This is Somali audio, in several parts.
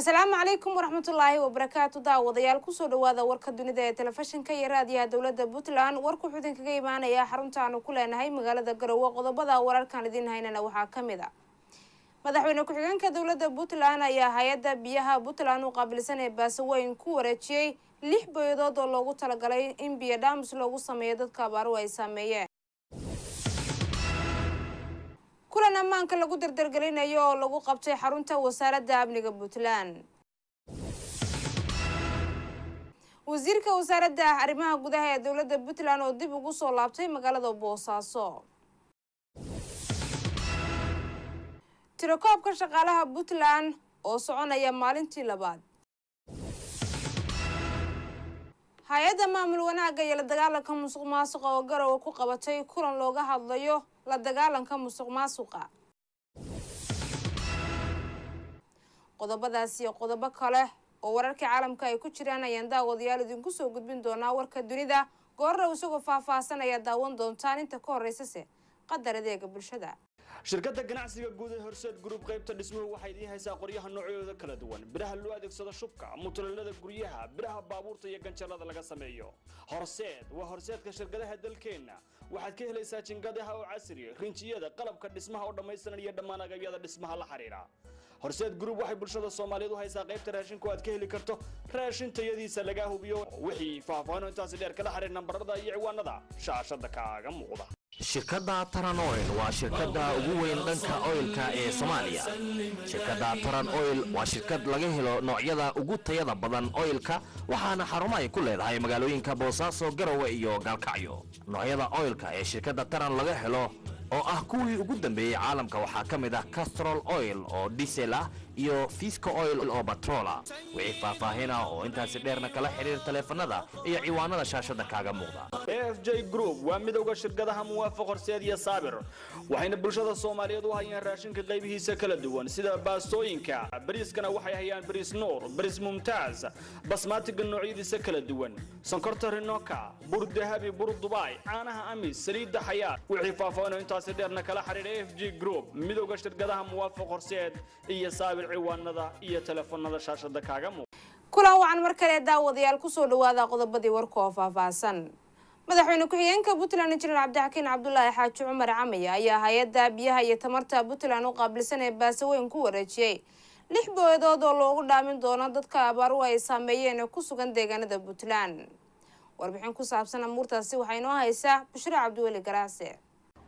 asalaamu calaykum waraxmatullaahi wabarakaatu daawadayaal ku soo dhawaada warka dunida ee telefishinka iyo raadiyaha dowladda puntland. Warku wuxuu idinkaga imaanayaa xarunta aanu ku leenahay magaalada garowe qodobada wararkaan idiin haynana waxaa ka mid a. Madaxweyne ku-xigeenka dowladda puntland ayaa hay'adda biyaha puntland u qaabilsan ee baasaweyn ku wareejiyey lix boyadood oo loogu talagalay in biyo dhaamus loogu sameeyo dadka abaaruhu ay saameeyeen kulan ammaanka lagu dardargelinayo oo lagu qabtay xarunta wasaaradda amniga puntland. Wasiirka wasaaradda arrimaha gudaha ee dowladda puntland oo dib ugu soo laabtay magaalada boosaaso tirakoobka shaqaalaha puntland oo soconaya maalintii labaad hay'adda maamul wanaagga iyo la dagaalanka musuq maasuqa oo garowe ku qabatay kulan looga hadlayo la dagaalanka musuq maasuqa. Qodobadaas iyo qodobo kale oo wararkii caalamka ay ku jiraan ayaan daawadayaal idinku soo gudbin doonaa warka dunida. Goorrow isagoo faahfaahsan ayaa daawan doontaan inta ka horreysase qadar adeega bulshada shirkadda ganacsiga guud ee horseed group qaybta dhismuhu waxay idiin haysaa qoryaha noocyadooda kala duwan. Biraha loo adeegsado shubka mutuleelada guryaha biraha baabuurta iyo ganjalada laga sameeyo. Horseed waa horseedka shirkadaha dalkeenna. Waxaad ka helaysaa jingadaha oo casri rinjiyada qalabka dhismaha oo dhammaystiran iyo dhammaan agabyada dhismaha la xidhiidha horseed group waxay bulshada soomaaliyeed u haysaa qaybta raashinku aad ka heli karto raashin tayadiisa lagaa hubiyo. Wixii faahfaahino intaasi dheer kala xidhiir nambarada iyo ciwaanada. Shaashada kaaga muuqda shirkadda taran oil waa shirkadda ugu weyn dhanka oilka ee soomaaliya. Shirkadda taran oil waa shirkad laga helo noocyada ugu tayada badan oilka waxaana xarumo ay ku leedahay magaalooyinka boosaaso garowe iyo gaalkacyo noocyada oilka ee shirkadda taran laga helo oo ah kuwii ugu dambeeyey caalamka waxaa ka mid ah castrol oil oo diesel ah iyo fisco oil oo batrola. Wixii faahfaahina oo intaasi dheerna kala xidhiir taleefanada iyo ciwaanada shaashada kaaga muuqda. F j group waa midowda shirkadaha muwaafaq horseed iyo saabir waxayna bulshada soomaaliyeed u hayaan raashinka qaybihiisa kala duwan sida baastooyinka bariiskana waxay hayaan bariis nuur bariis mumtaaz basmaatiga noocyadiisa kala duwan sonkorta rinoka bur dahabi bur dubai caanaha amis saliidda xayaat. Wixii faahfaahino intaasi dheerna kala xidhiir f j group midowda shirkadaha muwaafaq horseed iyo saabir ciwaanada iyo teleefanada shaashada kaaga muuqda. Kulan wacan mar kale daawadayaal ku soo dhawaada qodobadii warka oo faahfaahsan. Madaxweyne ku-xigeenka puntland injineer cabdixakiin cabdulaahi xaaji cumar camaya ayaa hay'adda biyaha iyo tamarta puntland u qaabilsan ee baasaweyn ku wareejiyey. Lix booyadood oo loogu dhaamin doono dadka abaaruhu ay saameeyeen ee ku sugan deegaanada puntland. Warbixin ku saabsan amuurtaasi waxaa inoo haysaa bushre cabdiweli garaase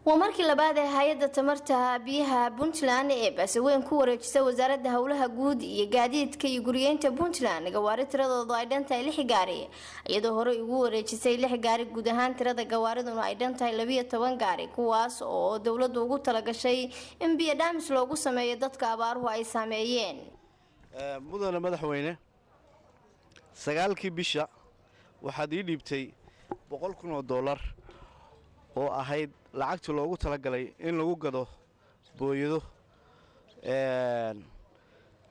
waa markii labaad ee hay'adda tamarta biyaha puntland ee baasaweyn ku wareejisa wasaaradda howlaha guud iyo gaadiidka iyo guriyeynta puntland gawaari tiradoodu ay dhan tahay lix gaari iyadoo horey ugu wareejisay lix gaari guud ahaan tirada gawaariduna ay dhan tahay labiyo toban gaari kuwaas oo dowladdu ugu talagashay in biyo dhaamis loogu sameeyo dadka abaaruhu ay saameeyeen. Mudane madaxweyne sagaalkii bisha waxaad ii dhiibtay boqol kun oo dollar oo ahayd lacagtii loogu talagalay in lagu gado booyado.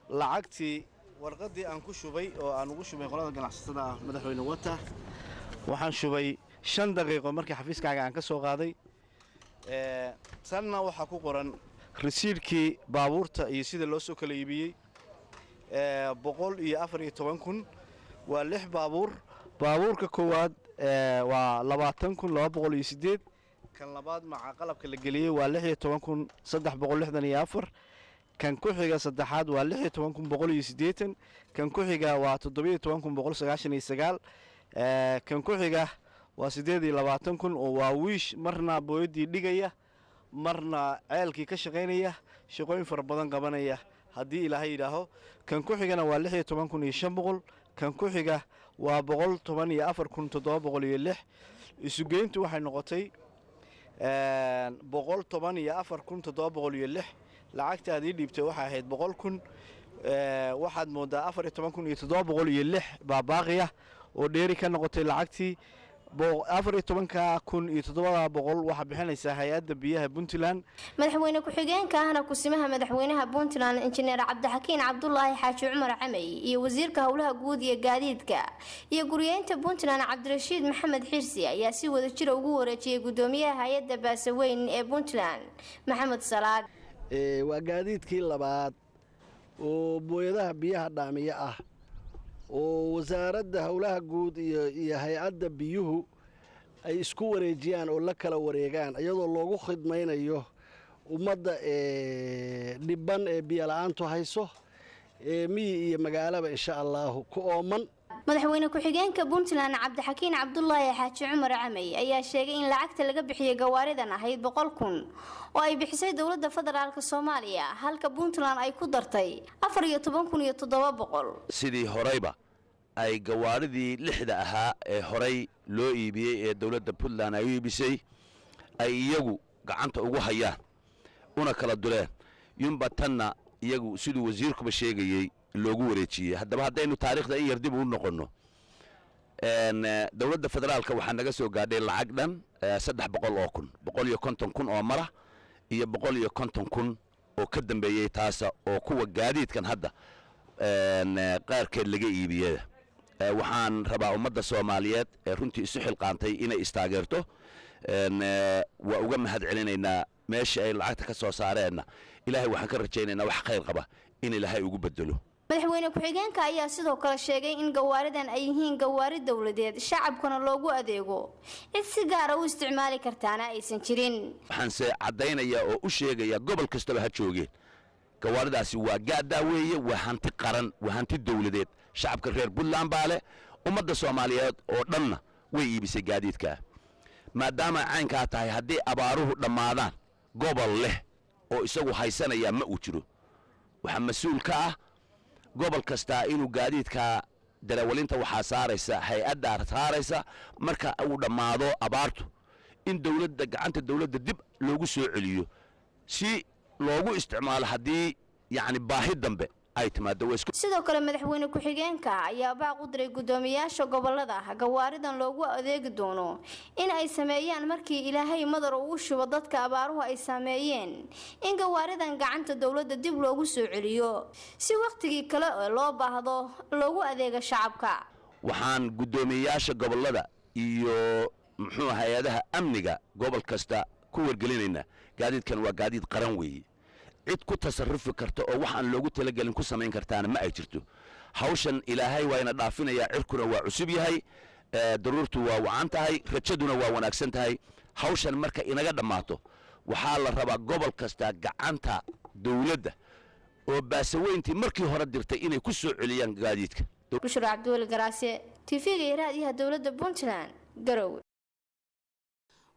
Lacagtii warqaddii aan ku shubay oo aan ugu shubay qolada ganacsatada ah madaxweyne wata waxaan shubay shan daqiiqo markii xafiiskaaga aan ka soo qaaday. Tanna waxaa ku qoran rasiidhkii baabuurta iyo sida loo soo kala iibiyey boqol iyo afar iyo toban kun waa lix baabuur. Baabuurka koowaad waa labaatan kun laba boqol iyo sideed kan labaad maca qalabka la geliyey waa lix iyo toban kun saddex boqol lixdan iyo afar. Kan ku xiga saddexaad waa lix iyo toban kun boqol iyo siddeetan. Kan ku xiga waa toddobiyo toban kun boqol sagaashan iyo sagaal. Kan ku xiga waa siddeed iyo labaatan kun oo waa wiish marna booyaddii dhigaya marna ceelkii ka shaqaynaya shaqooyin fara badan qabanaya. Haddii ilaahay yidhaaho kan ku xigana waa lix iyo toban kun iyo shan boqol. Kan ku xiga waa boqol toban iyo afar kun toddoba boqol iyo lix. Isugeyntu waxay noqotay boqol toban iyo afar kun toddoba boqol iyo lix. Lacagta aad ii dhiibtay waxay ahayd boqol kun. Waxaad moodaa afar iyo toban kun iyo toddoba boqol iyo lix baa baaqiya. Oo dheeri ka noqotay lacagtii afar iyo tobanka kun iyo toddobada boqol waxaa bixinaysaa hay'adda biyaha puntland. Madaxweyne ku-xigeenka ahna kusimaha madaxweynaha puntland injineer cabdixakiin cabdulaahi xaaji cumar camey iyo wasiirka howlaha guud iyo gaadiidka iyo guriyeynta puntland cabdirashiid maxamed xirsi ayaa si wada jira ugu wareejiyey gudoomiyaha hay'adda baasaweyn ee puntland. Maxamed salaad. Waa gaadiidkii labaad oo booyadaha biyaha dhaamiya ah oo wasaaradda howlaha guud iyo hay'adda biyuhu ay isku wareejiyaan oo la kala wareegaan iyadoo loogu khidmaynayo ummadda ee dhibban ee biyola-aantu hayso ee miyi iyo magaalaba insha allaahu ku ooman madaxweyne ku-xigeenka puntland cabdixakiin cabdulaahi xaaji cumar camey ayaa sheegay in lacagta laga bixiyey gawaaridan ahayd boqol kun oo ay bixisay dowladda federaalk soomaaliya halka puntland ay ku dartay afar iyo toban kun iyo toddoba boqol. Sidii horeyba ay gawaaridii lixda ahaa ee horey loo iibiyey ee dowladda puntland ay u iibisay ay iyagu gacanta ugu hayaan una kala duleen. Yumba tanna iyagu siduu wasiirkuba sheegayey loogu wareejiyey haddaba haddaynu taariikhda in yar dib u noqonno. Dowladda federaalka waxaa naga soo gaadhay lacag dhan saddex boqol oo kun. Boqol iyo konton kun oo mara iyo boqol iyo konton kun oo ka dambeeyey taasa oo kuwa gaadiidkan hadda qaarkeed laga iibiyada waxaan rabaa ummadda soomaaliyeed ee runtii isu xilqaantay inay istaageerto. Waa uga mahad celinaynaa meeshii ay lacagta ka soo saareenna. Ilaahay waxaan ka rajaynaynaa wax khayr qaba in ilaahay ugu bedelo madaxweyne ku-xigeenka ayaa sidoo kale sheegay in gawaaridan ay yihiin gawaari dowladeed shacabkana loogu adeego cid si gaara u isticmaali kartaana aysan jirin. Waxaanse caddaynayaa oo u sheegayaa gobol kastaba ha joogeen. Gawaaridaasi waa gaaddaa weeye waa hanti qaran waa hanti dowladeed shacabka reer puntland baa leh ummadda soomaaliyeed oo dhanna way iibisay gaadiidkaa maadaama caynkaa tahay haddii abaaruhu dhammaadaan gobol leh oo isagu haysanayaa ma uu jiro. Waxaa mas'uul ka ah gobol kastaa inuu gaadiidkaa darawalinta waxaa saaraysa hay'addaa saaraysa marka uu dhammaado abaartu in dowladda gacanta dowladda dib loogu soo celiyo si loogu isticmaalo haddii yacni baahi dambe ay timaado sidoo kale madaxweyne ku-xigeenka ayaa baaq u diray guddoomiyaasha gobollada gawaaridan loogu adeegi doono in ay sameeyaan markii ilaahay madar uu shubo dadka abaaruhu ay saameeyeen in gawaaridan gacanta dowladda dib loogu soo celiyo si wakhtigii kale ee loo baahdo loogu adeega shacabka. Waxaan guddoomiyeyaasha gobollada iyo muxuu hay'adaha amniga gobol kasta ku wargelinaynaa. Gaadiidkan waa gaadiid qaran weeye cid ku tasarufi karta oo wax aan loogu talagelin ku samayn kartaana ma ay jirto. Hawshan ilaahay waa ina dhaafinayaa cirkuna waa cusub yahay daruurtu waa wacan tahay rajaduna waa wanaagsan tahay. Hawshan marka inaga dhammaato waxaa la rabaa gobol kasta gacanta dowladda oo baasaweyntii markii hore dirtay inay ku soo celiyaan gaadiidka. Bushra cabdiweli garaase tv-ga iyo raadiyaha dowladda puntland garowe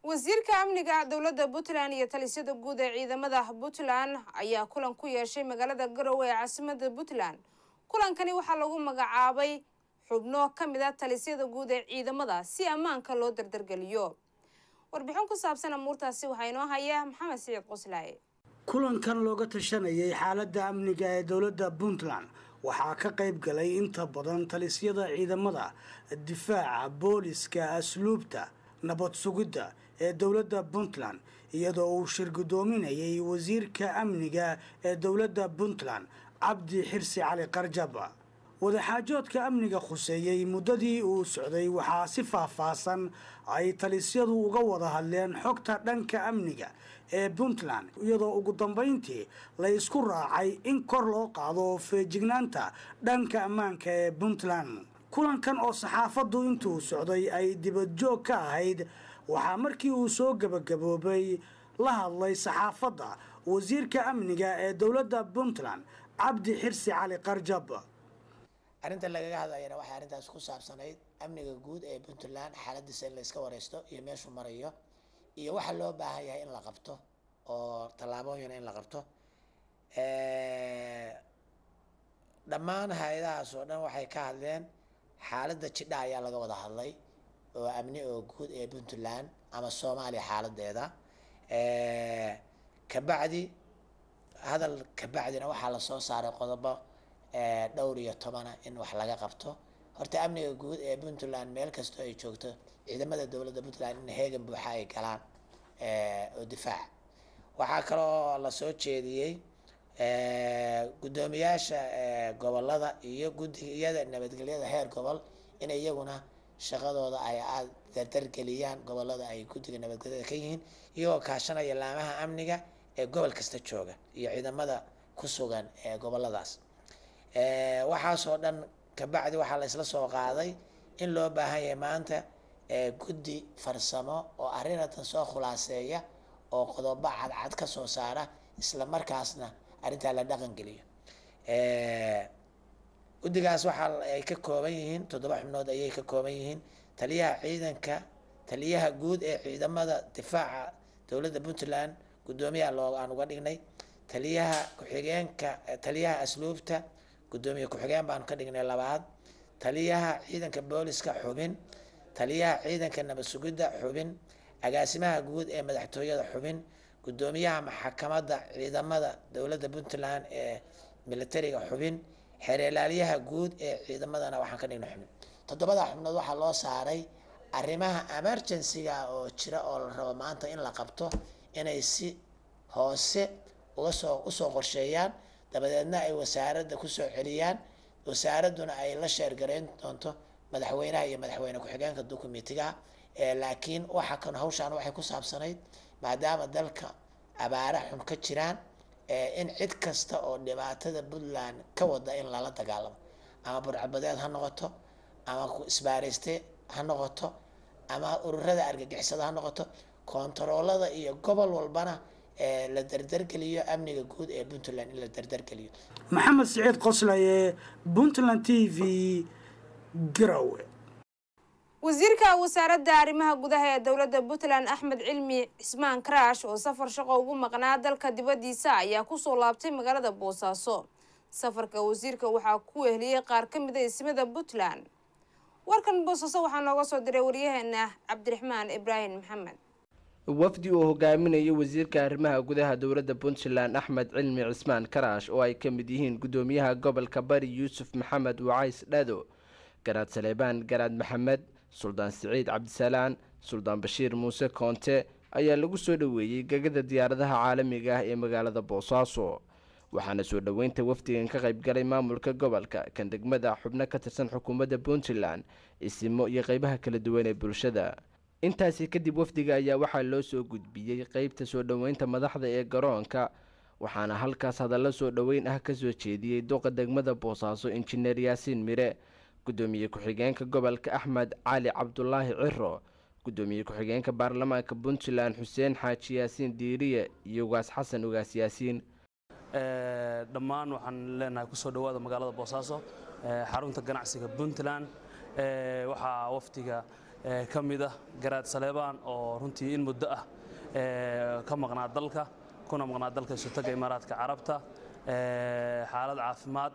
wasiirka amniga dowladda puntland iyo talisyada guud ee ciidamada puntland ayaa kulan ku yeeshay magaalada garowe ee caasimada puntland. Kulankani waxaa lagu magacaabay xubno ka mid a talisyada guud ee ciidamada si ammaanka loo dardargeliyo. Warbixin ku saabsan amuurtaasi waxaa inoo haya maxamed siciid qoslaaye kulankan looga tashanayay xaaladda amniga ee dowladda puntland waxaa ka qayb galay inta badan talisyada ciidamada difaaca booliska asluubta nabad sugidda ee dowladda puntland iyadoo uu shir guddoominayay wasiirka amniga ee dowladda puntland cabdi xirsi cali qarjaba. Wadaxaajoodka amniga khuseeyey muddadii uu socday waxaa si faahfaahsan ay talisyadu uga wada hadleen xogta dhanka amniga ee puntland iyadoo ugu dambayntii la isku raacay in kor loo qaado feejignaanta dhanka ammaanka ee puntland. Kulankan oo saxaafaddu intuu socday ay dibadjoog ka ahayd waxaa markii uu soo gebagaboobay la hadlay saxaafadda wasiirka amniga ee dowladda puntland cabdi xirsi cali qarjab. Arrinta lagaga hadlayana waxay arrintaas ku saabsanayd amniga guud ee puntland xaaladiisa in la iska wareysto iyo meeshuu marayo iyo waxa loo baahan yahay in la qabto oo tallaabooyin in la qabto. Dhammaan hay'adahaas oo dhan waxay ka hadleen xaaladda jidha ayaa laga wada hadlay oo amni oo guud ee puntland ama soomaaliya xaaladeeda. Kabacdi hadal kabacdina waxaa la soo saaray qodobo dhowr iyo tobana in wax laga qabto. Horta amniga guud ee puntland meel kastoo ay joogto ciidamada dowladda puntland in heegan buuxa ay galaan oo difaac. Waxaa kaloo la soo jeediyey guddoomiyaasha gobollada iyo guddiyada nabadgelyada heer gobol in iyaguna shaqadooda ay aada dardargeliyaan gobollada ay guddiga nabadgelyada ka yihiin iyagoo kaashanaya laamaha amniga ee gobol kasta jooga iyo ciidamada ku sugan ee goboladaas waxaasoo dhan kabacdi waxaa la isla soo qaaday in loo baahan yahay maanta guddi farsamo oo arrinatan soo khulaaseeya oo qodobo cadcad ka soo saara isla markaasna arrintaa la dhaqan geliyo guddigaas waxaa ay ka kooban yihiin toddoba xubnood ayay ka kooban yihiin. Taliyaha ciidanka taliyaha guud ee ciidamada difaaca dowladda puntland guddoomiyaha loo aan uga dhignay. Taliyaha ku-xigeenka taliyaha asluubta guddoomiye ku-xigeen baan ka dhignay labaad. Taliyaha ciidanka booliska xubin taliyaha ciidanka nabad sugidda xubin agaasimaha guud ee madaxtooyada xubin guddoomiyaha maxkamadda ciidamada dowladda puntland ee militariga xubin xeerlaaliyaha guud ee ciidamadana waxaan ka dhignay xubin toddobada xubnood waxaa loo saaray arrimaha emergency-ga oo jira oo la rabo maanta in la qabto inay si hoose uga soo u soo qorsheeyaan. Dabadeedna ay wasaaradda ku soo celiyaan. Wasaaradduna ay la sheergarayn doonto madaxweynaha iyo madaxweyne ku-xigeenka dukumentiga laakiin waxa kan hawshaan waxay ku saabsanayd maadaama dalka abaara xun ka jiraan in cid kasta oo dhibaatada puntland ka wada in lala dagaalamo ama burcabadeed ha noqoto ama ku isbaarayste ha noqoto ama ururada argagixisada ha noqoto kontaroolada iyo gobol walbana eh, la dardargeliyo amniga guud ee puntland in la dardargeliyo maxamed siciid qoslaye puntland t v garowe wasiirka wasaaradda arrimaha gudaha ee dowladda puntland axmed cilmi cismaan karaash oo safar shaqo ugu maqnaa dalka dibaddiisa ayaa ku soo laabtay magaalada boosaaso safarka wasiirka waxaa ku weheliyey qaar ka mid a ismada puntland. Warkan boosaaso waxaa nooga soo diray waryaheena cabdiraxmaan ibraahim maxamed. Wafdi uu hogaaminayo wasiirka arrimaha gudaha dowladda puntland axmed cilmi cismaan karaash oo ay ka mid yihiin guddoomiyaha gobolka bari yuusuf maxamed wacays dhado garaad saleebaan garaad maxamed suldaan siciid cabdisalaan suldaan bashiir muuse koonte ayaa lagu soo dhoweeyey gegada diyaaradaha caalamiga ah ee magaalada boosaaso. Waxaana soo dhoweynta wafdigan ka qaybgalay maamulka gobolka kan degmada xubno ka tirsan xukuumadda puntland isimo iyo qeybaha kala duwan ee bulshada. Intaasi kadib wafdiga ayaa waxaa loo soo gudbiyey qeybta soo dhoweynta madaxda ee garoonka waxaana halkaas hadallo soo dhoweyn ah ka soo jeediyey duqa degmada boosaaso injineer yaasiin mire guddoomiye ku-xigeenka gobolka axmed cali cabdulaahi ciro guddoomiye ku-xigeenka baarlamaanka puntland xuseen xaaji yaasiin diiriye iyo ugaas xasan ugaas yaasiin. Dhammaan waxaan leenahay ku soo dhowaada magaalada boosaaso xarunta ganacsiga puntland. Waxaa wafdiga ka mid ah garaad saleebaan oo runtii in muddo ah ka maqnaa dalka kuna maqnaa dalka shutaga imaaraadka carabta. Xaalad caafimaad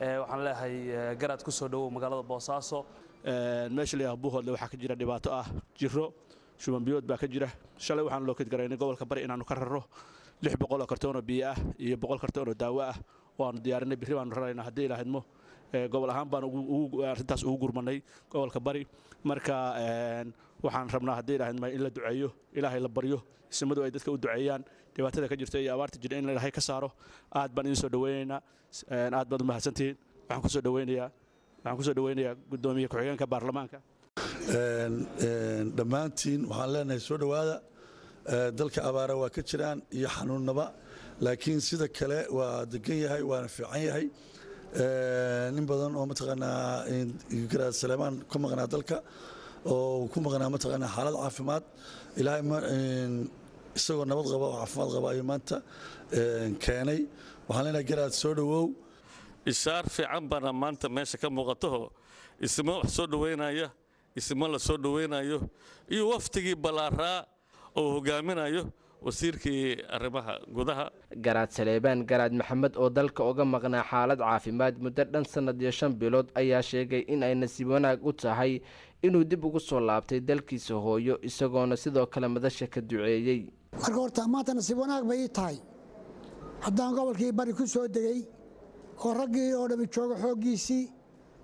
waxaan leeyahay garaad ku soo dhowow magaalada boosaaso meesha la buuhoodle waxaa ka jira dhibaato ah jiro shuban biyood baa ka jira. Shalay waxaan loo kadgaraynay gobolka bari inaanu ka raro lix boqol oo kartoonoo biyo ah iyo boqol kartoonoo daawo ah. Oo diyaarinay birri baanu raraynaa haddii ilaahidmo gobol ahaan baan arrintaas ugu gurmanay gobolka bari. Marka waxaan rabnaa haddii ilaahidmo in la duceeyo ilaahay la baryo isimadu ay dadka u duceeyaan dhibaatada ka jirta iyo abaarta jira in ilaahay ka saaro. Aad baan idin soo dhoweynaynaa aad baad umahadsantihiin waxaan ku soo dhoweynayaa waxaan ku soo dhoweynayaa guddoomiye ku-xigeenka baarlamaanka. Dhammaantiin waxaan leenahay soo dhowaada dalka abaara waa ka jiraan iyo xanuunnaba laakiin sida kale waa degan yahay waana fiican yahay. Nin badan oo mataqaanaa garaad saleemaan ka maqnaa dalka oo ku maqnaa mataqaanaa xaalad caafimaad. Ilaahay isagoo nabad qaba oo caafimaad qaba ayuu maanta keenay. Waxaan leenahay garaad soo dhowow ishaar fiican baana maanta meesha ka muuqataho ismo wax soo dhoweynaya ismo la soo dhoweynayo iyo waftigii ballaaraa oo hogaaminayo wasiirkii arrimaha gudaha. Garaad saleebaan garaad maxamed oo dalka uga maqnaa xaalad caafimaad muddo dhan sannad iyo shan bilood ayaa sheegay in ay nasiib wanaag u tahay inuu dib ugu soo laabtay dalkiisa hooyo isagoona sidoo kale madasha ka duceeyey marka horta maanta nasiib wanaag bay ii tahay. Haddaan gobolkii bari ku soo degay oo raggii oo dhammi joogo xooggiisii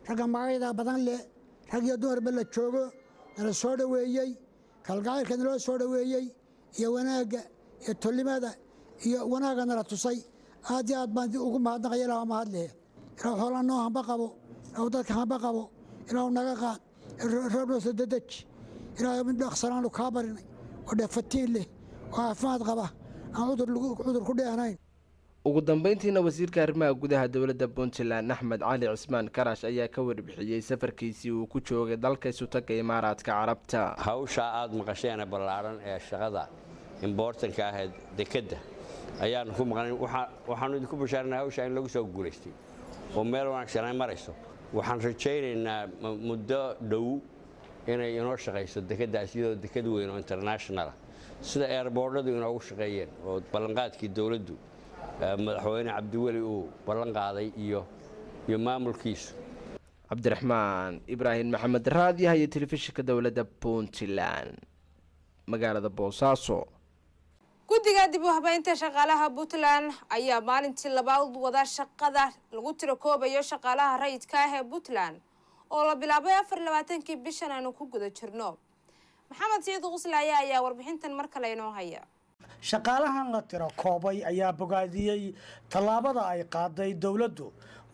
ragga magacyada badan leh rag iyo dumarba la joogo nala soo dhoweeyey kalgacaylka naloo soo dhoweeyey iyo wanaagga iyo tollimada iyo wanaagga nala tusay aad iyo aad baan ugu mahadnaqaya ilaah mahad leh ilaah noo hamba qabo ilaah dadka hamba qabo ilaah naga qaad roob noo soo dedej ilaah kaa barinay oo dheefatiin leh oo caafimaad qaba. Aan cudur ku dheehnayn ugu dambeyntiina wasiirka arrimaha gudaha dowladda puntland axmed cali cismaan karash ayaa ka warbixiyey safarkiisii uu ku joogay dalka isutaga imaaraadka carabta. Hawshaa aad maqasheena ballaadhan ee shaqada imbortanka ahayd dekedda. Ayaanu ku maqnayn waxaanu idinku bashaarinaa hawshaa in lagu soo guulaystay oo meel wanaagsan ay marayso. Waxaan rajaynaynaa muddo dhow inay inoo shaqayso dekeddaas iyadoo deked weyn oo internationala sida eerboordhadu inoogu shaqeeyeen oo ballanqaadkii dowladdu madaxweyne cabdiweli uu ballan qaaday iyo iyo maamulkiisu. Cabdiraxmaan ibraahim maxamed raadiyaha iyo telefishinka dowladda puntland magaalada boosaaso guddiga dib u habeynta shaqaalaha puntland ayaa maalintii labaad wada shaqada lagu tiro koobayo shaqaalaha rayidka ah ee puntland oo la bilaabay afar labaatankii bishan aanu ku guda jirno maxamed siciid quslaaye ayaa warbixintan mar kale inoo haya. Shaqaalahan la tiro koobay ayaa bogaadiyey tallaabada ay qaaday dowladdu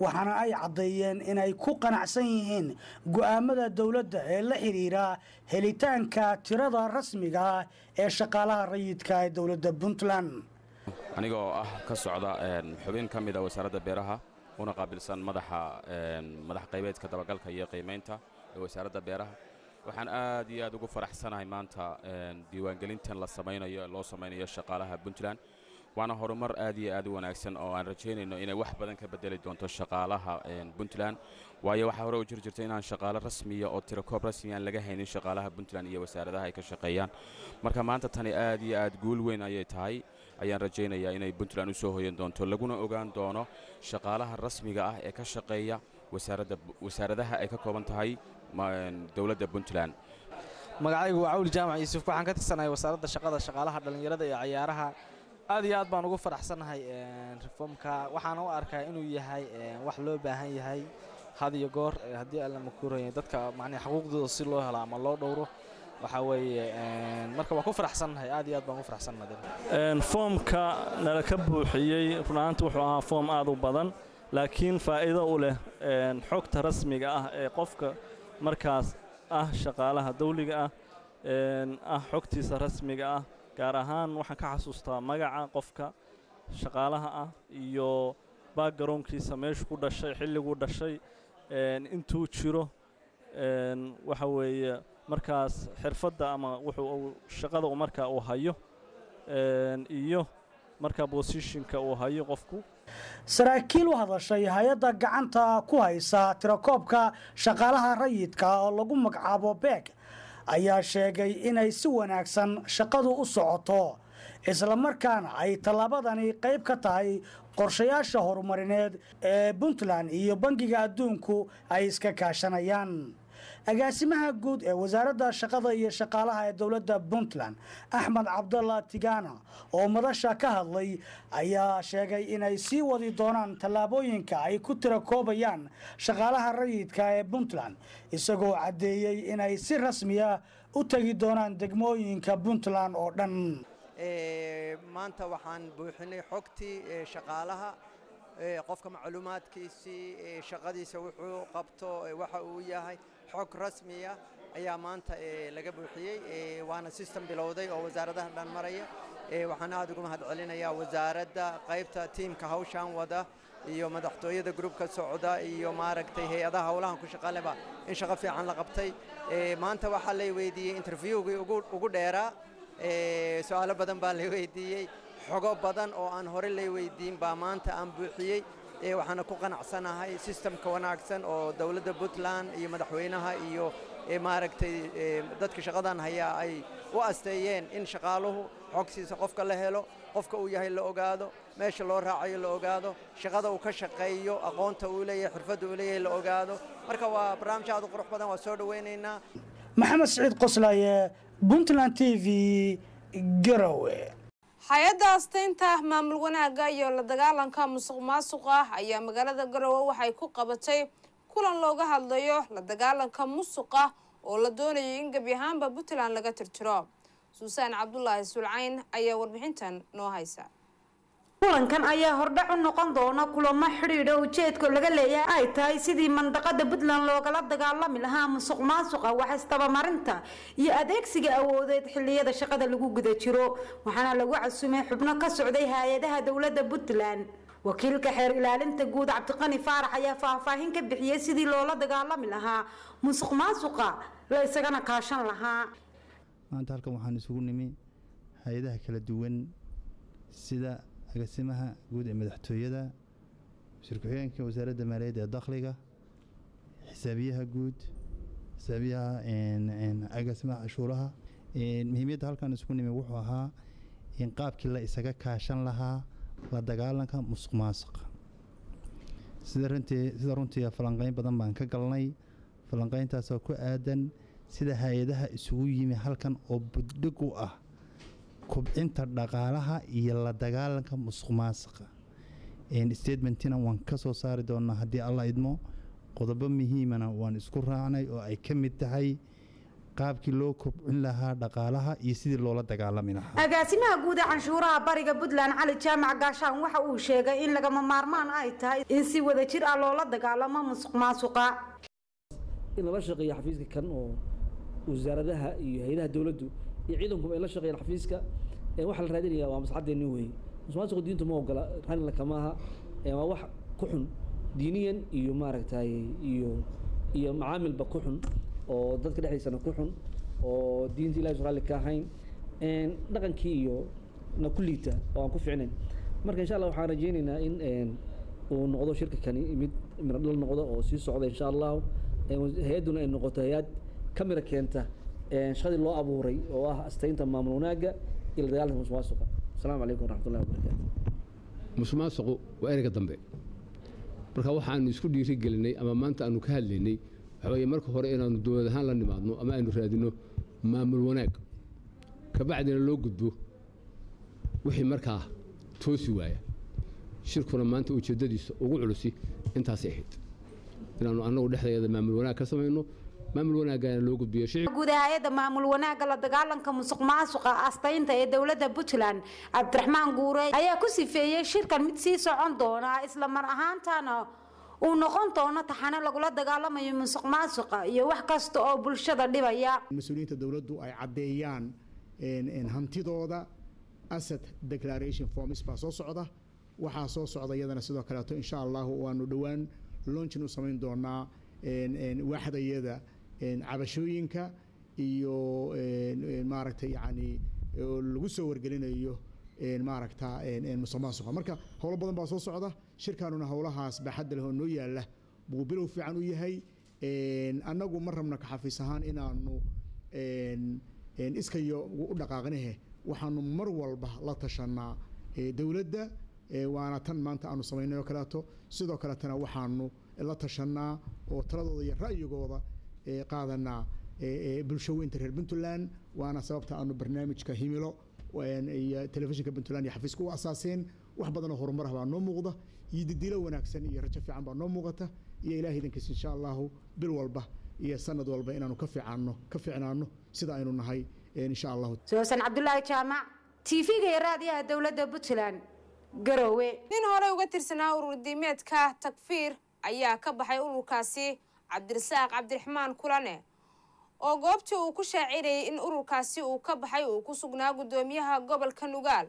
waxaana ay caddeeyeen inay ku qanacsan yihiin go'aamada dowladda ee la xidhiira helitaanka tirada rasmiga ah ee shaqaalaha rayidka ee dowladda puntland. Anigoo ah ka socda xubin ka mid a wasaaradda beeraha una qaabilsan madaxa madax qaybeedka dabagalka iyo qiimaynta ee wasaaradda beeraha waxaan aad iyo aad ugu faraxsanahay maanta diiwaangelintan la samaynayo loo samaynayo shaqaalaha puntland. Waana horumar aad iyo aad u wanaagsan oo aan rajaynayno inay wax badan ka bedeli doonto shaqaalaha puntland. Waayo waxaa hore u jir jirta inaan shaqaalo rasmiya oo tirakoob rasmi aan laga haynin shaqaalaha puntland iyo wasaaradaha ay ka shaqeeyaan. Marka maanta tani aad iyo aad guul weyn ayay tahay ayaan rajaynayaa inay puntland u soo hoyan doonto laguna ogaan doono shaqaalaha rasmiga ah ee ka shaqeeya wasaaradaha ay ka kooban tahay dowladda puntland. Magacaygu waa cawli jaamac yuusuf waxaan ka tirsanahay wasaaradda shaqada shaqaalaha dhallinyarada iyo cayaaraha aad iyo aad baan ugu faraxsannahay reformka. Waxaana u arkaa inuu yahay wax loo baahan yahay had iyo goor haddii alla makuuraya dadka macnii xuquuqdooda si loo helo ama loo dhowro. Waxaa weeye marka waa ku faraxsannahay aad iyo aad baan ugu faraxsannahay foomka nala ka buuxiyey runaanti wuxuu ahaa foom aad u badan laakiin faa'iido u leh xogta rasmiga ah ee qofka markaas ah shaqaalaha dawliga ah ah xogtiisa rasmiga ah gaar ahaan waxaan ka xasuustaa magaca qofka shaqaalaha ah iyo backgaroundkiisa meeshu ku dhashay xilliguu dhashay intuu jiro waxa weeye markaas xirfadda ama wuxuu shaqada markaa uu hayo iyo markaa bosishinka uu hayo qofku saraakiil u hadashay hay'adda gacanta ku haysa tirakoobka shaqaalaha rayidka oo lagu magacaabo beeg. Ayaa sheegay inay si wanaagsan shaqadu u socoto islamarkaana ay tallaabadani qayb ka tahay qorshayaasha horumarineed ee puntland iyo bangiga adduunku ay iska kaashanayaan agaasimaha guud ee wasaaradda shaqada iyo shaqaalaha ee dowladda puntland axmed cabdalla tigana oo madasha ka hadlay ayaa sheegay inay sii wadi doonaan tallaabooyinka ay ku tira koobayaan shaqaalaha rayidka ee puntland isagoo caddeeyey inay si rasmiya u tegi doonaan degmooyinka puntland oo dhan. Maanta waxaan buuxinay xogtii shaqaalaha qofka macluumaadkiisii shaqadiisa wuxuu qabto waxa uu yahay xog rasmiya ayaa maanta laga buuxiyey waana system bilowday oo wasaaradaha dhan maraya. Waxaan aad uga mahad celinayaa wasaaradda qaybta tiimka hawshan wada iyo madaxtooyada gruubka socda iyo maaragtay hay'adaha howlahan ku shaqaleba in shaqo fiican la qabtay. Maanta waxaa lay weydiiyey interviewgii ugu dheeraa su'aalo badan baa lay weydiiyey. Xogo badan oo aan hore lay weydiin baa maanta aan buuxiyey waxaana ku qanacsanahay sistemka wanaagsan oo dowladda puntland iyo madaxweynaha iyo maaragtay dadka shaqadan hayaa ay u asteeyeen in shaqaaluhu xogsiisa qofka la helo qofka uu yahay la ogaado meesha loo raacayo la ogaado shaqada uu ka shaqeeyo aqoonta uu leeyahay xirfadda uu leeyahay la ogaado. Marka waa barnaamij aad u qurux badan waa soo dhowaynaynaa maxamed siciid qoslaaye puntland t v garowe hay'adda asteynta maamul wanaagga iyo la dagaalanka musuq maasuqa ayaa magaalada garowe waxay ku qabatay kulan looga hadlayo la dagaalanka musuqa oo la doonayo in gebi ahaanba puntland laga tirtiro. Suusaan cabdulaahi sulcayn ayaa warbixintan noo haysa kulankan ayaa hordhac u noqon doona kulamo xidhiidha ujeedka laga leeyahay ay tahay sidii mandaqada puntland loogala dagaalami lahaa musuq maasuqa waxistabamarinta iyo adeegsiga awoodeed xiliyada shaqada lagu guda jiro. Waxaana lagu casumay xubno ka socday hay'adaha dowladda puntland. Wakiilka xeer ilaalinta guud cabdiqani faarax ayaa faahfaahin ka bixiyey sidii loola dagaalami lahaa musuq maasuqa la isagana kaashan lahaa. Maanta halkan waxaan isugu nimi hay'adaha kala duwan sida agaasimaha guud ee madaxtooyada wasiir ku-xigeenka wasaaradda maaliyadda ee dakhliga xisaabiyaha guud xisaabiyaha agaasimaha cashuuraha muhiimiyadda halkan isugu nimi wuxuu ahaa in qaabkii la isaga kaashan lahaa la dagaalanka musuq maasuqa sida runtii falanqeyn badan baan ka galnay falanqeyntaasoo ku aadan sida hay'adaha isugu yimi halkan oo buddhig u ah kubcinta dhaqaalaha iyo la dagaalanka musuq maasuqa statementina waan ka soo saari doonaa haddii alla idmo. Qodobo muhiimana waan isku raacnay oo ay ka mid tahay qaabkii loo kobcin lahaa dhaqaalaha iyo sidii loola dagaalami lahaa. Agaasimaha guud ee canshuuraha bariga puntland cali jaamac gaashaan waxa uu sheegay in lagama maarmaan ay tahay in si wada jir ah loola dagaalamo musuq maasuqa in lala shaqeeyo xafiiska kan oo wasaaradaha iyo hay'adaha dowladdu iyo ciidankuba ay la shaqeeyaan xafiiska. Waxaa la raadinaya waa maslaxadeeni weeye musuqmaasuqa diintu ma ogola raalina kama aha waa wax ku xun diiniyan iyo maaragtay iyo iyo macaamilba ku xun oo dadka dhexdiisana ku xun oo diinta ilahi su raalli ka ahayn. Dhaqankii iyo na ku liita oo aan ku ficnayn marka insha allah waxaan rajeynaynaa in uu noqdo shirka kani mid miradhal noqdo oo sii socda insha allahu. Hay'adduna ay noqoto hay'ad ka mira keenta shaqadii loo abuuray oo ah astaynta maamul wanaagga iyo la dagaalanka musuqmaasuqa. Asalaamu calaykum waraxmatullahi wabarakaatu musuqmaasuqu waa ereyga dambe. Marka waxaanu isku dhiiri gelinay ama maanta aanu ka hadlaynay waxa weeye marka hore inaanu dowlad ahaan la nimaadno ama aynu raadino maamul wanaag kabacdina loo gudbo wixii markaa toosi waaya. Shirkuna maanta ujeeddadiisa ugu culusi intaasay ahayd. Inaanu annagu dhexdeeda maamul wanaag ka samayno maamul wanaagana loo gudbiyo guud ee hay'adda maamul wanaagga la dagaalanka musuq maasuqa astaynta ee dowladda puntland cabdiraxmaan guure ayaa ku sifeeyey shirkan mid sii socon doona isla mar ahaantana uu noqon doono taxane lagula dagaalamayo musuq maasuqa iyo wax kasta oo bulshada dhibaya. Mas'uuliyiinta dowladdu ay caddeeyaan hantidooda asset declaration forms baa soo socda. Waxaa soo socda iyadana sidoo kaleeto insha allahu waanu dhowaan launchin u samayn doonaa waaxdayada cabashooyinka iyo maaragtay yani lagu soo wargelinayo maaragta musuq maasuqa marka howlo badan baa soo socda. Shirkaanuna howlahaas baaxadda leh oo noo yaalla buu bilow fiican u yahay. Annagu ma rabno ka xafiis ahaan inaanu iskayo u dhaqaaqnahe waxaanu mar walba la tashanaa dowladda waana tan maanta aanu samaynay oo kaleeto. Sidoo kaletana waxaanu la tashanaa oo taladooda iyo ra'yigooda qaadanaa bulshaweynta reer puntland waana sababta aanu barnaamijka himilo iyo telefishinka puntland iyo xafiiska u asaaseen wax badanoo horumar ah baa noo muuqda iyo didilo wanaagsan iyo rajo fiican baa noo muuqata iyo ilaah idankiis insha allahu bil walba iyo sanad walba inaanu ka fiicanno ka fiicnaano sida aynu nahay insha allahu suusan cabdulaahi jaamac tv-ga iyo raadiyaha dowladda puntland garowe nin hore uga tirsanaa urur diimeedka takfiir ayaa ka baxay ururkaasi cabdirasaaq cabdiraxmaan kulane oo goobtii uu ku shaacinayay in ururkaasi uu ka baxay uu ku sugnaa guddoomiyaha gobolka nugaal.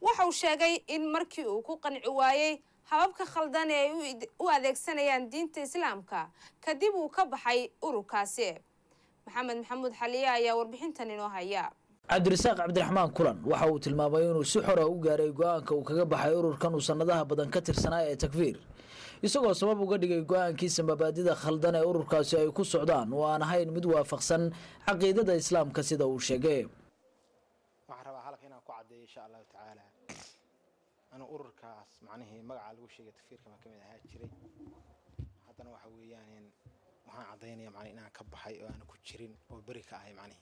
Waxa uu sheegay in markii uu ku qanci waayey hababka khaldan ee ay u adeegsanayaan diinta islaamka kadib uu ka baxay ururkaasi. Maxamed maxamuud xaliye ayaa warbixintan inoo haya. Cabdirasaaq cabdiraxmaan kulan waxa uu tilmaamay inuu si xora u gaaray go'aanka uu kaga baxay ururkan uu sannadaha badan ka tirsanaa ee takfiir isagoo sabab uga dhigay go'aankiisa mabaadida khaldan ee ururkaasi ay ku socdaan oo aan ahayn mid waafaqsan caqiidada islaamka sida uu sheegay. Waxaan rabaa halka inaan ku caddeeyo insha allahu tacaala. Anuu ururkaas macnihii magaca lagu sheegay takfiirka baan ka mid ahaa jiray. Haddana waxa weeyaan waxaan caddaynaya macnihi inaan ka baxay oo aanu ku jirin oo beri ka ahay macnihi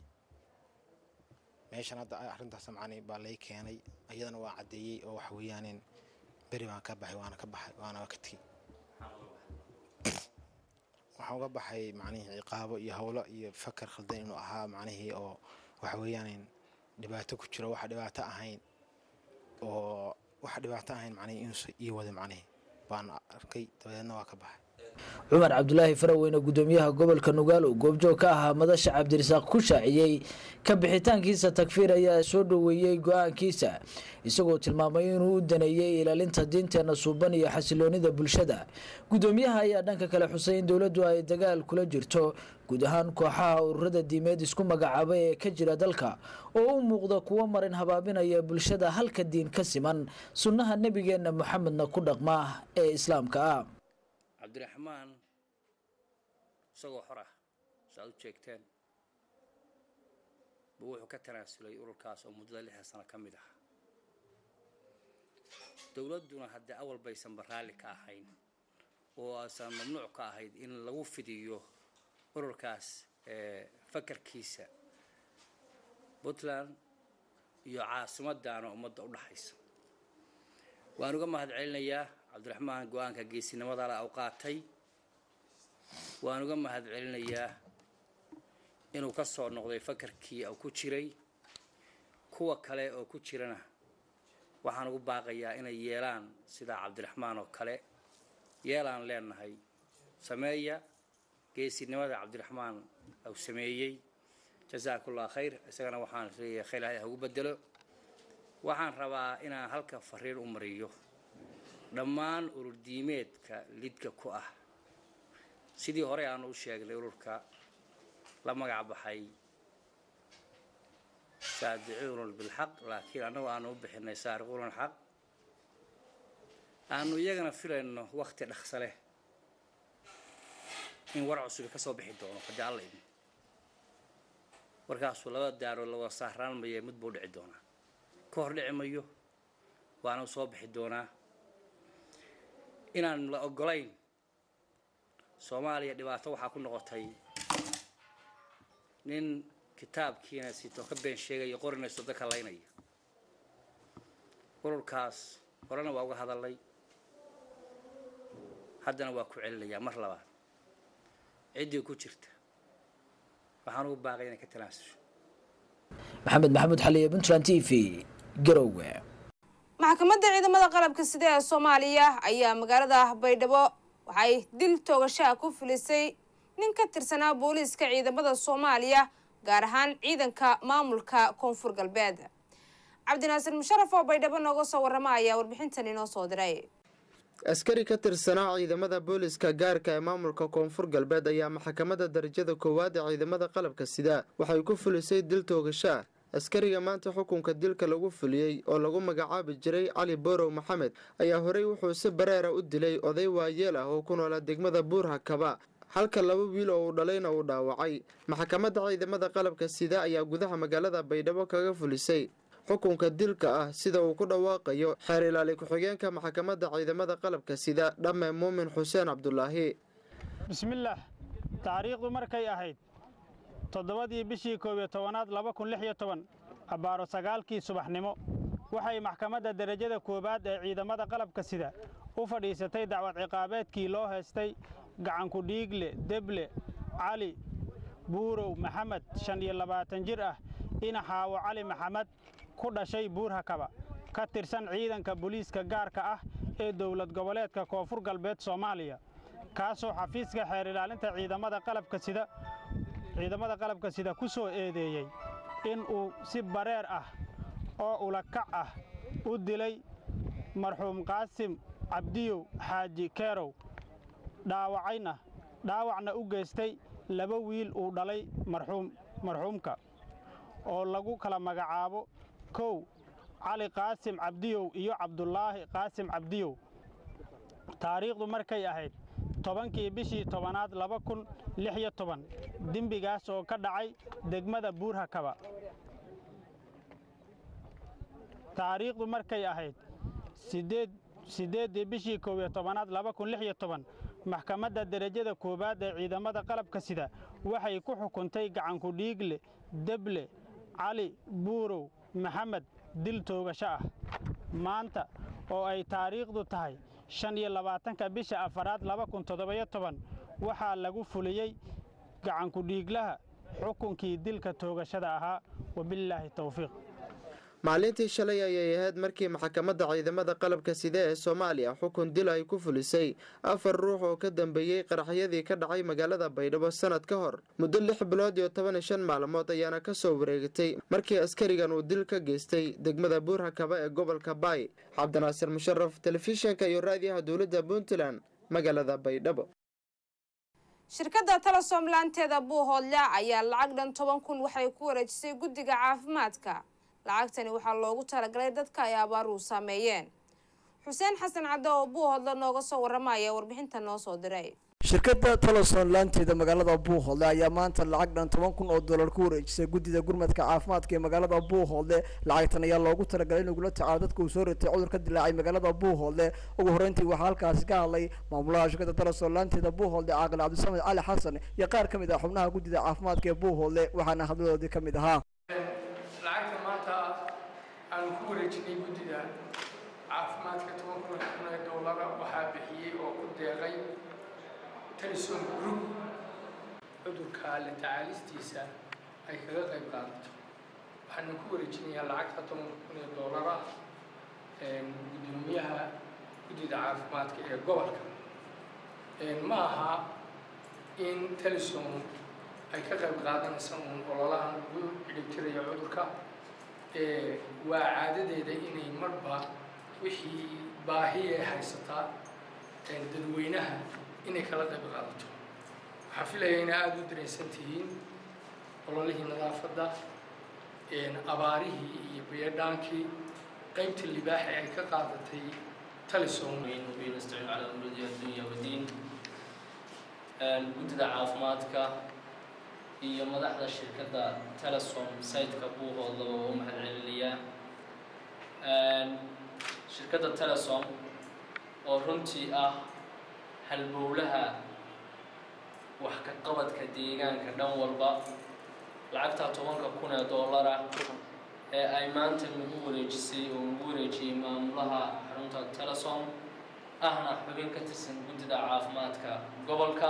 meeshan hadda arrintaas macnihi baa lay keenay iyadana waa caddeeyey oo waxa weeyaan beri baan ka baxay waana ka baxay waana ka tegey waxaan uga baxay macnihii ciqaabo iyo howlo iyo fakar khaldan inuu ahaa macnihii oo waxa weeyaan dhibaato ku jiro waxa dhibaato ahayn oo waxa dhibaato ahayn macnihii inuusa ii wada macnihii baan arkay dabadeedna waa ka baxay cumar cabdulaahi faraweyne gudoomiyaha gobolka nugaal oo goobjoog ka ahaa madasha cabdirasaaq ku shaaciyey ka bixitaankiisa takfiir ayaa soo dhoweeyey go'aankiisa isagoo tilmaamay inuu u daneeyey ilaalinta diinteena suuban iyo xasiloonida bulshada. Gudoomiyaha ayaa dhanka kale xusay in dowladdu ay dagaal kula jirto guud ahaan kooxaha ururada diimeed isku magacaabay ee ka jira dalka oo u muuqda kuwo marin habaabinaya bulshada halka diin ka siman. Sunnaha nebigeenna moxamedna ku dhaqma ee islaamka ah cabdiraxmaan isagoo xor ah saaad u jeegteen. Buu wuxuu ka tanaasulay ururkaas oo muddada lixda sano ka mid ah. Dowladduna haddii awal baysanba raalli ka ahayn oo aysan mamnuuc ka ahayd in lagu fidiyo ururkaas fakarkiisa puntland iyo caasimaddaana ummadda u dhaxaysa. Waan uga mahad celinayaa cabdiraxmaan go'aanka geesinimada la u qaatay. Waan uga mahad celinayaa inuu ka soo noqday fakarkii uu ku jiray. Kuwa kale oo ku jirana waxaan ugu baaqayaa inay yeelaan sidaa cabdiraxmaan oo kale. Yeelaan leenahay sameeya. Geesinimada cabdiraxmaan uu sameeyey. Jasaakullah khayr isagana waxaan leeyahay khayr ha ugu bedelo waxaan rabaa inaan halka fariin u mariyo dhammaan ururdiimeedka lidka ku ah. Sidii hore aanu u sheegnay ururka la magac baxay. Saadicuuna bilxaq laakiin annagu aanu u bixinay saariquuna alxaq aanu iyagana filayno wakti dhaqsa leh in war cusubi ka soo bixi doono haddii alla idmo warkaasuu laba daaroo lawada saaraan maya mid buu dhici doonaa. Ka hor dhici mayo waana soo bixi doonaa inaan la ogolayn soomaaliya dhibaato waxaa ku noqotay nin kitaabkiina sito ka been sheegaya qorinayso dadka laynaya ururkaas horena waa uga hadalnay haddana waa ku celinayaa mar labaad. Ciddii ku jirta. Waxaan ugu baaqay inay ka tanaasusho maxamed maxamuud xaliye puntland t v garowe maxkamadda ciidamada qalabka sida ee soomaaliya ayaa magaalada baydhabo waxay dil toogashaha ku filisay nin ka tirsanaa booliiska ciidamada soomaaliya gaar ahaan ciidanka maamulka koonfur galbeed. Cabdinaasir musharaf oo baydhabo nooga soo warrama ayaa warbixintan inoo soo diray. Askari ka tirsanaa ciidamada booliska gaarka ee maamulka koonfur galbeed ayaa maxkamadda darajada koowaad ee ciidamada qalabka sida waxay ku fulisay dil toogashaa askariga maanta xukunka dilka lagu fuliyey oo lagu magacaabi jiray cali borow maxamed ayaa horey wuxuu si bareera u dilay oday waayeel ah oo ku noolaa degmada buurha kaba. Halka laba wiil oo uu dhalayna uu dhaawacay maxkamadda ciidamada qalabka sida ayaa gudaha magaalada baydhabo kaga fulisay. Xukunka dilka ah sida uu ku dhawaaqayo xeer ilaali ku-xigeenka maxkamadda ciidamada qalabka sida dhamme muumin xuseen cabdulaahi bismillaah taariikhdu markay ahayd toddobadii bishii koob iyo tobanaad laba kun lix iyo toban abbaaro sagaalkii subaxnimo waxay maxkamadda derajada koowaad ee ciidamada qalabka sida u fadhiisatay dacwad ciqaabeedkii loo haystay gacanku dhiigle deble cali buurow maxamed shan iyo labaatan jir ah ina xaawo cali maxamed ku dhashay buurhakaba ka tirsan ciidanka booliiska gaarka ah ee dowlad goboleedka koonfur galbeed soomaaliya kaasoo xafiiska xeer ilaalinta ciidamada qalabka sida ciidamada qalabka sida ku soo eedeeyey in uu si bareer ah oo ulakac ah u dilay marxuum qaasim cabdiyow xaaji keerow dhaawacayna dhaawacna u geystay laba wiil uu dhalay marxuum marxuumka oo lagu kala magacaabo kow cali qaasim cabdiyow iyo cabdulaahi qaasim cabdiyow. Taariikhdu markay ahayd tobankii bishii tobanaad laba kun lix iyo toban dembigaas oo ka dhacay degmada buurhakaba taariikhdu markay ahayd siddeeddii bishii koob iyo tobanaad laba kun lix iyo toban maxkamadda derajada koowaad ee ciidamada qalabka sida waxay ku xukuntay gacanku dhiigle deble cali buurow maxamed dil toogasho ah maanta oo ay taariikhdu tahay shan iyo labaatanka bisha afaraad laba kun toddobayo toban waxaa lagu fuliyey gacanku dhiiglaha xukunkii dilka toogashada ahaa. Wabilaahi towfiiq maalintii shalay ayay ahayd markii maxkamadda ciidamada qalabka side ee soomaaliya xukun dil ay ku fulisay. Afar ruux oo ka dambeeyey qaraxyadii ka dhacay magaalada baydhabo sanad ka hor. Muddo lix bilood iyo toban iyo shan maalmood ayaana ka soo wareegatay markii askarigan uu dil ka geystay degmada buurhakaba ee gobolka baay. Cabdinaasir musharaf telefishinka iyo raadiyaha dowladda puntland magaalada baydhabo. Shirkadda telesom laanteeda buuhoodle ayaa lacag dhan toban kun waxay ku wareejisay guddiga caafimaadka lacagtani waxaa loogu talagalay dadka ay abaaruhu saameeyeen. Xuseen xasan cadde oo buuhoodle nooga soo waramaya warbixinta noo soo diray. Shirkadda teleson laanteeda magaalada buuhoodle ayaa maanta lacag dhan toban kun oo dollar ku wareejisay guddida gurmadka caafimaadka ee magaalada buuhoodle lacagtan ayaa loogu talagalay in lagula tacaalo dadka uu soo ritay cudur ka dilaacay magaalada buuhoodle ugu horreyntii waxaa halkaasi ka hadlay maamulaha shirkadda teleson laanteeda buuhoodle caaqil cabdisamed cali xasan iyo qaar ka mid ah xubnaha guddida caafimaadka ee buuhoodle waxaana hadladoodii ka mid ahaa aanu ku wareejinay guddida caafimaadka toban kun kun ee doolara waxaa bixiyey oo ku deeqay telison group. Cudurka la tacaalistiisa ay kaga qayb qaadato. Waxaanu ku wareejinayaa lacagta toban kun ee doolara guddoomiyaha guddida caafimaadka ee gobolka. Ma aha in telison ay ka qayb qaadanaysa uun ololahan lagu xidhibtirayo cudurka waa caadadeeda inay marba wixii baahi ee haysataa dadweynaha inay kala qayb qaadato. Waxaa filaya inay aada u daraysan tihiin ololihii nadaafadda abaarihii iyo biyadhaankii qaybta libaaxa ay ka qaadatay talisom nastacin calaa umradi addunya wadiin guddida caafimaadka iyo madaxda shirkadda telesom saytka buuhoodlaba waa u mahad celinayaa shirkadda telesom oo runtii ah halbowlaha wax ka qabadka deegaanka dhan walba lacagtaa tobanka kun ee doolara ee ay maanta nagu wareejisay oo nagu wareejiyey maamulaha xarunta telesom ahna xubin ka tirsan guddida caafimaadka gobolka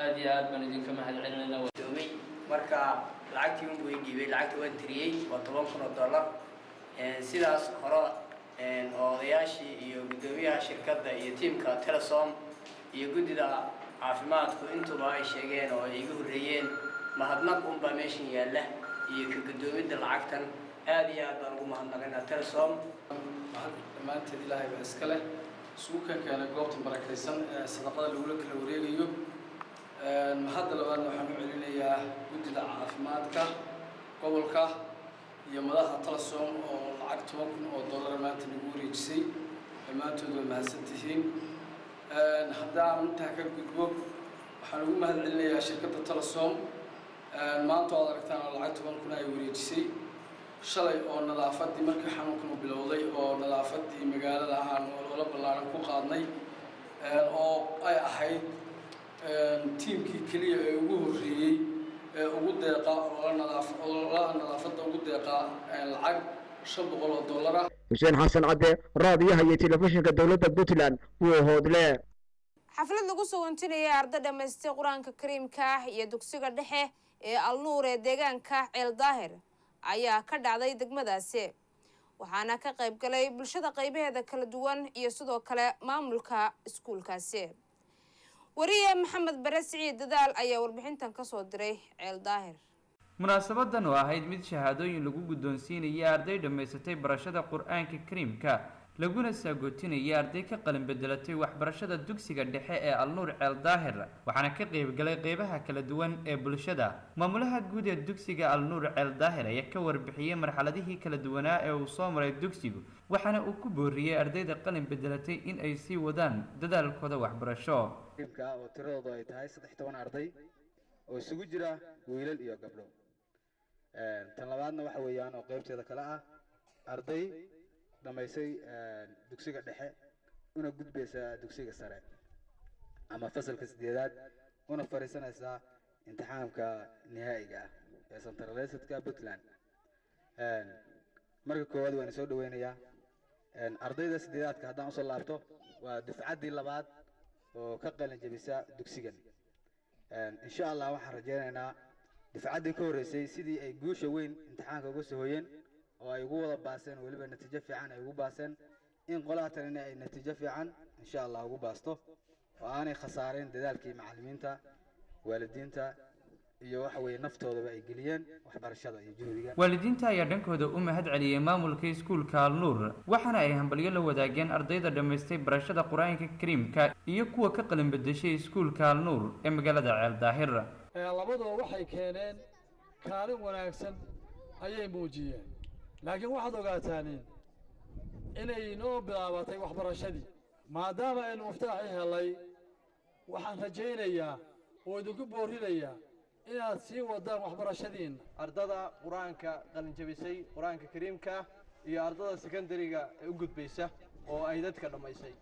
aada iyo aad baan idinka mahad celinayna marka lacagtii unbuu i dhiibay lacagta waan tiriyey waa toban kun oo dollar. Sidaas hore odayaashii iyo guddoomiyaha shirkadda iyo tiimka telesom iyo guddida caafimaadku intuba ay sheegeen oo ay iga horreeyeen mahadnaq unbaa meeshan yaalla iyo ka guddoomidda lacagtan. Aada iyo aad baan ugu mahadnaqaynaa telesom. Dhammaanteed ilaahay baa iska leh. Isugu kan keenay goobta barakaysan ee sadaqada lagula kala wareegayo hadda labaadna waxaan u celinayaa guddida caafimaadka gobolka iyo madaxda telesom oo lacag toban kun oo dollar maanta nagu wareejisay dhammaantood waa mahadsan tihiin haddaan intaa ka gudbo waxaan ugu mahad celinayaa shirkadda telesom maanta oad aragtaan oo lacag toban kun ay wareejisay shalay oo nadaafaddii markii xanuunkanu bilowday oo nadaafaddii magaalada aan oloola ballaaran ku qaadnay oo ay ahayd tiimkii keliya ee ugu horreeyey ee ugu deeqa ololaha nadaafadda ugu deeqa lacag shan boqol oo dollar ah xuseen xasan cadde raadiyaha iyo telefishinka dowladda puntland wuu hoodle xaflad lagu soo wantinayay arday dhammaystay qur'aanka kariimka ah iyo dugsiga dhexe ee alnuur ee deegaanka ceel daahir ayaa ka dhacday degmadaasi. Waxaana ka qayb galay bulshada qaybaheeda kala duwan iyo sidoo kale maamulka iskuulkaasi wariye maxamed bare siciid dadaal ayaa warbixintan ka soo diray ceel daahir. Munaasabadan oo ahayd mid shahaadooyin lagu guddoonsiinayay arday dhammaysatay barashada qur'aanka kariimka laguna saagootinayay arday ka qalin bedelatay waxbarashada dugsiga dhexe ee alnuur ceel daahir waxaana ka qeybgalay qeybaha kala duwan ee bulshada. Maamulaha guud ee dugsiga alnuur ceel daahir ayaa ka warbixiyey marxaladihii kala duwanaa ee uu soo maray dugsigu waxaana uu ku booriyey ardayda qalin bedelatay in ay sii wadaan dadaalkooda waxbarasho. Oo tiradoodu ay tahay saddex toban arday oo isugu jira wiilal iyo gabdho. Tan labaadna waxa weeyaan oo qaybteeda kale ah arday dhammaysay dugsiga dhexe una gudbaysa dugsiga sare ama fasalka sideedaad una fariisanaysa imtixaamka nihaa'iga ah ee centralisedka puntland. Marka koowaad waan soo dhaweynayaa. Ardayda sideedaadka haddaan u soo laabto waa dufcaddii labaad oo ka qalin jebisa dugsigan. Insha allah waxaan rajaynaynaa dufcaddii ka horreysay sidii ay guusha weyn imtixaanka uga soo hoyeen oo ay ugu wada baaseen oo weliba natiijo fiican ay ugu baaseen. In qolaha tanina ay natiijo fiican insha allah ugu baasto. Oo aanay khasaareen dadaalkii macallimiinta waalidiinta iyo waxa weeye naftoodaba ay geliyeen waxbarashada iyo juhdiga. Waalidiinta ayaa dhankooda u mahad celiyey maamulka iskuulka alnuur waxaana ay hambalyo la wadaageen ardayda dhammaystay barashada qur'aanka kariimka iyo kuwa ka qalin bedeshay iskuulka alnuur ee magaalada ceel daahir. Labaduba waxay keeneen kaalin wanaagsan ayay muujiyeen laakiin waxaad ogaataaniin inay noo bilaabatay waxbarashadii maadaama aynu muftaaxi helay waxaan rajaynayaa oo idinku boorinayaa inaad sii wadaan waxbarashadiinna ardada qur'aanka qalinjabisay qur'aanka kariimka iyo ardada sekondariga u gudbaysa oo ay dadka dhammaysay.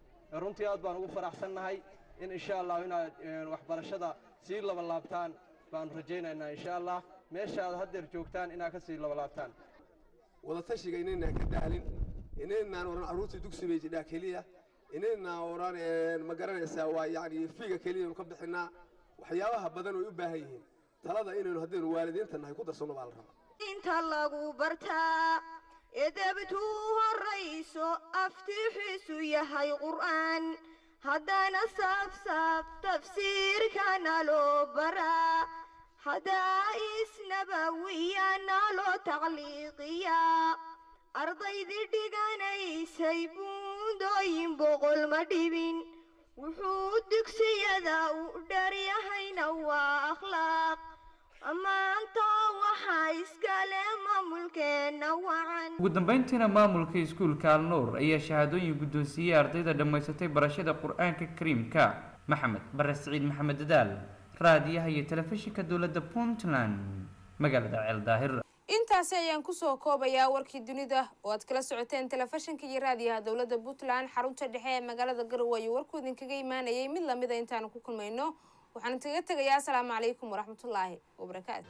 Runtii aad baan ugu faraxsannahay in insha allah inaad waxbarashada sii labalaabtaan baanu rajaynaynaa insha allah meeshaad haddeer joogtaan inaad ka sii labalaabtaan wadatashiga inaynaan ka daalin inaynaan oran carruurtii dugsi bay jidhaa keliya inaynaan oran ma garanaysaa waa yacni fiiga keliyanu ka bixinaa waxyaabaha badan oy u baahan yihiin. Talada inaynu haddaynu waalidiinta nahay ku darsanno baa la rabaa. Inta lagu bartaa edebtuu horrayso aftiixiisu yahay qur'aan. Haddana saafsaaf tafsiirkana loo baraa haddaa isnabawiyana loo tacliiqiyaa ardaydii dhiganaysay buundooyin boqol ma dhibin wuxuu dugsiyada u dharyahayna waa akhlaaq ammaanta waxaa iskale maamulkeenna wacan ugu dambeyntiina maamulka iskuulka alnuur ayaa shahaadooyin guddoonsiiyey ardayda dhammaysatay barashada qur'aanka kariimka maxamed bare siciid maxamed dadaal raadiyaha iyo telefishinka dowladda puntland magaalada ceel daahir intaasi ayaan ku soo koobayaa warkii dunida oo aad kala socoteen telefishinka iyo raadiyaha dowladda puntland xarunta dhexe ee magaalada garowe ayuu warku idinkaga imaanayay mid lamida intaanu ku kulmayno. Waxaan idinkaga tegayaa asalaamu calaykum waraxmatullaahi wabarakaatu